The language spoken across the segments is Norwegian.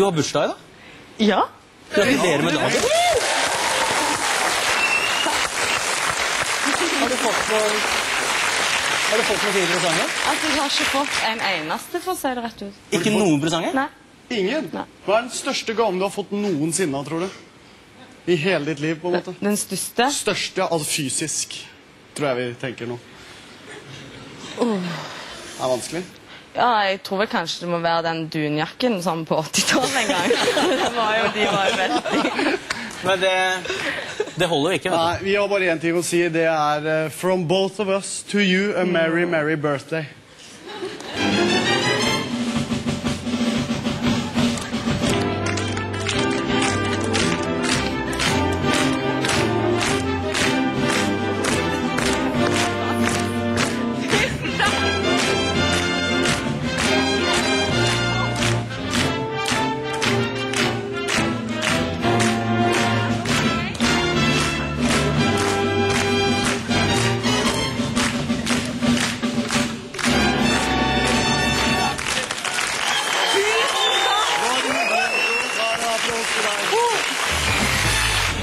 Du har bursdag i dag. Ja. Gratulerer med dagen. Har du fått noen Har du fått noen fine presanger? Altså, jeg har ikke fått en eneste, for å si det rett ut. Ikke noen presanger? Nei. Ingen? Nei. Hva er den største gaven du har fått noensinne, tror du? I hele ditt liv, på en måte? Den største Største, altså fysisk, tror jeg vi tenker nå. Det er vanskelig. Ja, jeg tror vel kanskje det må være den dunjakken sånn på 80-tallet en gang. Det var jo, de var jo veldig Men det, det holder jo ikke. Nei, Vi har bare én ting å si. Det er eh, From both of us to you, a merry, merry birthday.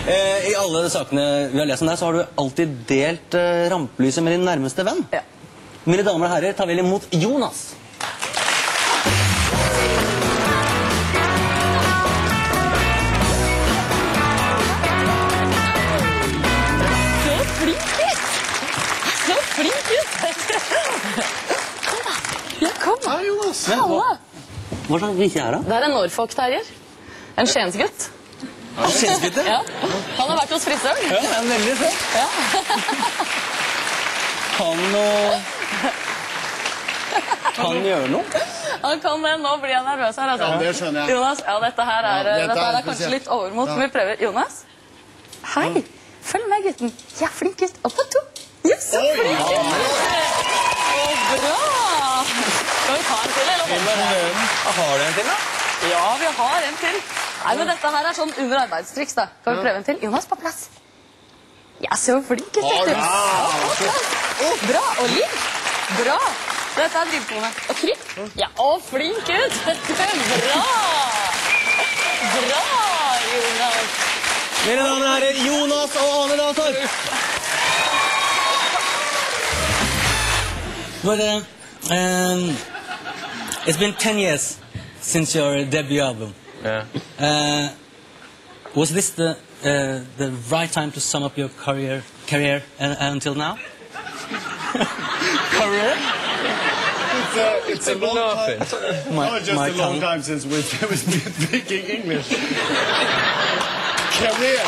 I alle sakene vi har lest om deg, så har du alltid delt eh, rampelyset med din nærmeste venn. Ja. Mine damer og herrer, ta vel imot Jonas. Hei, Jonas. Hva, slags bikkje er det? Det er en Norfolk-terrier. En Skiensgutt. Skinnspytte? Ja. Han har vært hos frisøren. Ja, han er veldig fett. Ja. Kan og Kan gjøre noe. Han kan det. Nå blir jeg nervøs her. Altså. Ja, det skjønner jeg. Jonas, ja, dette her er, Ja, dette dette er er kanskje litt overmot. Ja. Vi prøver. Jonas? Hei. Følg med, gutten. Jeg er flink gutt. Opp på to. Ja, så flink gutt. Bra. Skal vi ta en til, eller? Har du en til, da? Ja, vi har en til. Nei, men Dette her er sånn under arbeidstriks. da. Kan vi prøve en til? Jonas, på plass. Ja, så flink ut, vet du. Bra. Og Liv. Bra. Dette er drivkone. Og Trym. Ja, og flink gutt. Bra. Bra, Jonas. Mine damer og herrer, Jonas og Ane Dahltorp. But uh, um, it's been 10 years since your debut album. Yeah. Uh, was this the uh, the right time to sum up your career career uh, until now? career? It's a, it's a long time. My, No, just my a long time since we've we've been speaking English. Career.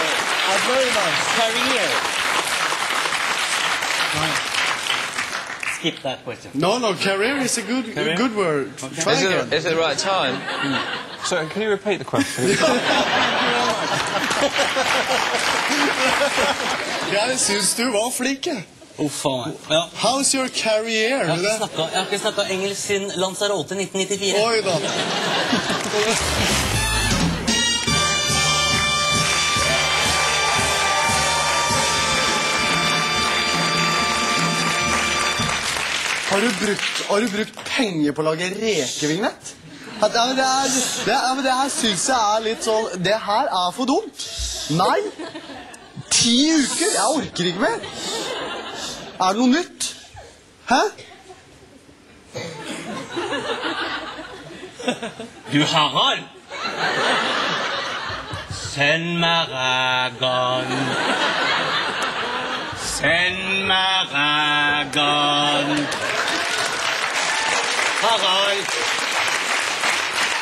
Uh, very much Career. Skip that question. No, no, career is a good Career? good word. Try Is again. it, is it the right time? Hmm. So, can you repeat the question? Jeg syns du var flink. jeg. Oh, faen. Ja. How's your career? Jeg har ikke Det- snakket, jeg har ikke snakka engelsk siden Lanzarote 1994. Oi da. Har du brukt, har du brukt penger på å lage rekevignett? Ja, det, er- det, er, det, ja, men det her syns jeg er litt sånn Det her er for dumt. Nei. Ti uker? Jeg orker ikke mer. Er det noe nytt? Hæ? Du, Harald! Send meg rægan. Send meg Ragan. Harald!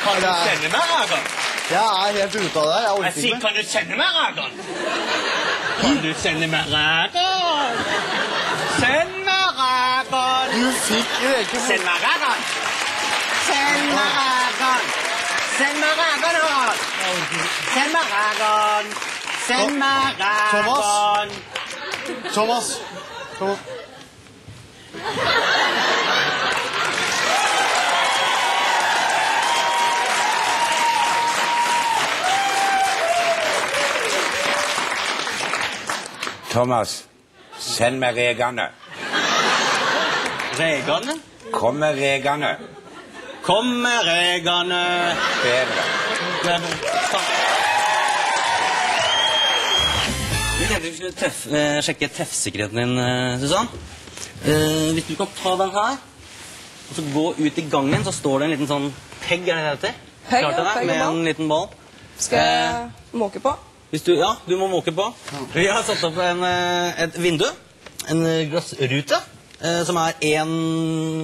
Kan du sende meg Ragan? Jeg er helt ute av det. Jeg orker ikke kan du sende meg Ragan? Kan du sende meg Ragan? Send meg Ragan! Du fikk ikke. Send meg Ragan! Send meg Ragan! Send meg Ragan, Harald! Send meg Ragan! Send meg? Ragan! Thomas. Thomas. Thomas, send meg regene. Regane? Kom med regene. Kom med regane! Bedre. Vi tenkte vi skulle treff, eh, sjekke treffsikkerheten din, eh, Susann. Eh, hvis du kan ta den her, og så gå ut i gangen, så står det en liten sånn pegg, er det det heter? Pegg, Klar til ja, pegg og med en liten ball. Skal jeg måke på? Du, ja, du må måke på. Vi har satt opp en, eh, et vindu, en glassrute, eh, som er én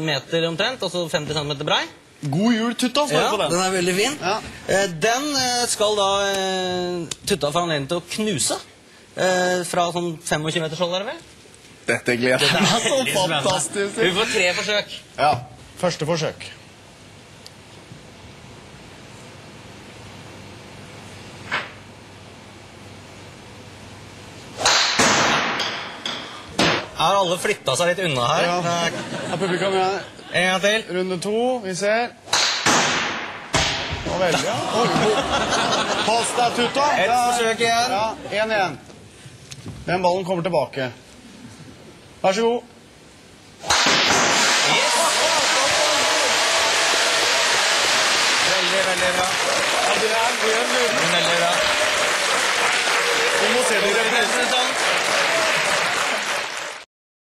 meter omtrent, altså 50 cm brei. God jul, Tutta, Ja, på den. den er veldig fin. Ja. Eh, Den skal da Tutta få anledning til å knuse. Fra sånn 25 meters hold, er det vel? Dette gleder jeg meg så spennende. Vi får tre forsøk. Ja. Første forsøk. Har alle flytta seg litt unna her? Ja. Ja, publikum, er En gang til. Runde to, vi ser. Og veldig, ja. Oi. Pass deg, Tutta. Et forsøk igjen. Ja, én igjen. Den ballen kommer tilbake. Vær så god. Veldig, veldig bra. Ja, det er nydelig. Veldig bra. Du må se det i bra.